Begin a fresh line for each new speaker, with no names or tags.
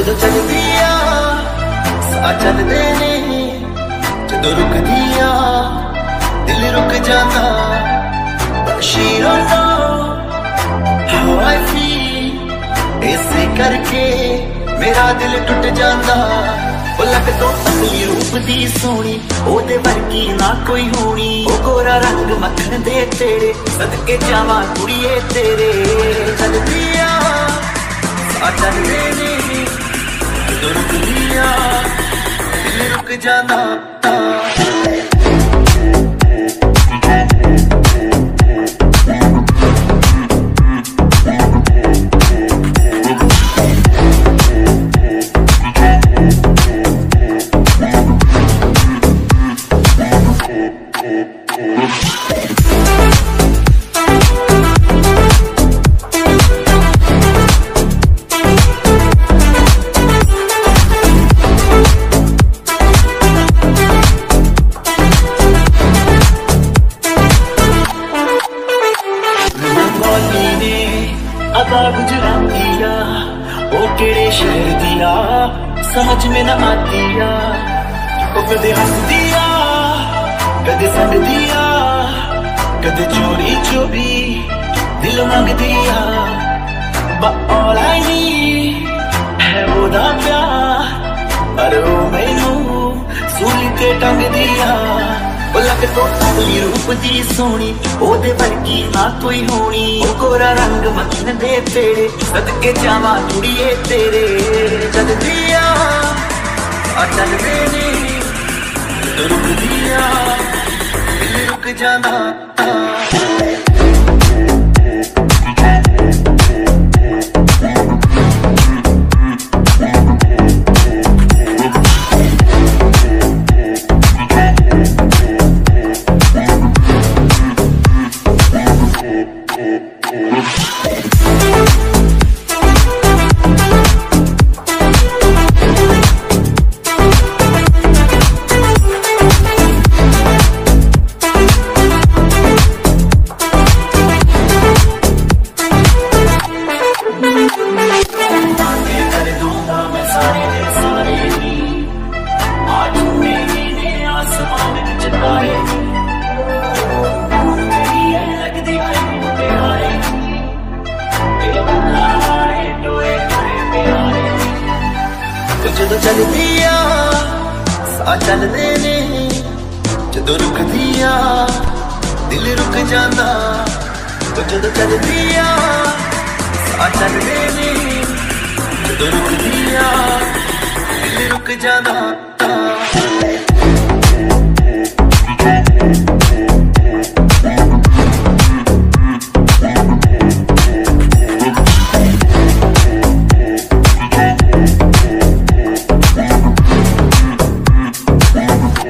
ਜਦੋਂ ਚੱਲਦੀ ਆ ਸਾ ਚੱਲਦੇ ਨੇ ਜਦੋਂ ਰੁਕਦੀ ਆ ਦਿਲ ਰੁਕ ਜਾਂਦਾ But she don't know how I feel ਇਸੇ ਕਰਕੇ ਮੇਰਾ ਦਿਲ ਟੁੱਟ ਜਾਂਦਾ ਉਹ ਲੱਗ ਤੋਂ ਅਸਲੀ ਰੂਪ ਦੀ ਸੋਹਣੀ ਉਹਦੇ ਵਰਗੀ ਨਾ ਕੋਈ ਹੋਣੀ ਉਹ ਗੋਰਾ ਰੰਗ ਮੱਖਣ ਦੇ ਤੇਰੇ ਸਦਕੇ ਜਾਵਾਂ ਕੁੜੀਏ ਤੇਰੇ ਚੱਲਦੀ ਆ ਆ ਚੱਲਦੇ ਨੇ रुक लिया दिल रुक जाना था। ਅਦਾ ਗੁਜਰਾਤੀ ਆ ਉਹ ਕਿਹੜੇ ਸ਼ਹਿਰ ਦੀ ਆ ਸਮਝ ਮੇ ਨਾ ਆਤੀ ਆ ਉਹ ਕਦੇ ਹੱਸਦੀ ਆ ਕਦੇ ਸੰਗਦੀ ਆ ਕਦੇ ਚੋਰੀ ਚੋਰੀ ਦਿਲ ਮੰਗਦੀ ਆ but all I need ਹੈ ਉਹਦਾ ਪਿਆਰ ਪਰ ਉਹ ਮੈਨੂੰ ਸੂਲੀ ਤੇ ਟੰਗਦੀ ਆ ਉਹ ਲੱਗ ਤੋਂ ਅਗਲੀ ਰੂਪ ਦੀ ਸੋਹਣੀ, ਉਹਦੇ ਵਰਗੀ ਨਾ ਕੋਈ ਹੋਣੀ। ਉਹ ਗੋਰਾ ਰੰਗ ਮੱਖਣ ਦੇ ਤੇਰੇ, ਸਦਕੇ ਜਾਵਾਂ ਕੁੜੀਏ ਤੇਰੇ। ਚੱਲਦੀ ਆ ਆ ਚੱਲਦੇ ਨੇ, ਰੁਕਦੀ ਆ ਰੁਕ ਜਾਂਦਾ Groove. ਜਦੋਂ ਚੱਲਦੀ ਆ ਸਾ ਚੱਲਦੇ ਨੇ ਜਦੋਂ ਰੁਕਦੀ ਆ ਦਿਲ ਰੁਕ ਜਾਂਦਾ ਉਹ ਜਦੋਂ ਚੱਲਦੀ ਆ ਸਾ ਚੱਲਦੇ ਨੇ ਜਦੋਂ ਰੁਕਦੀ ਆ ਦਿਲ ਰੁਕ ਜਾਂਦਾ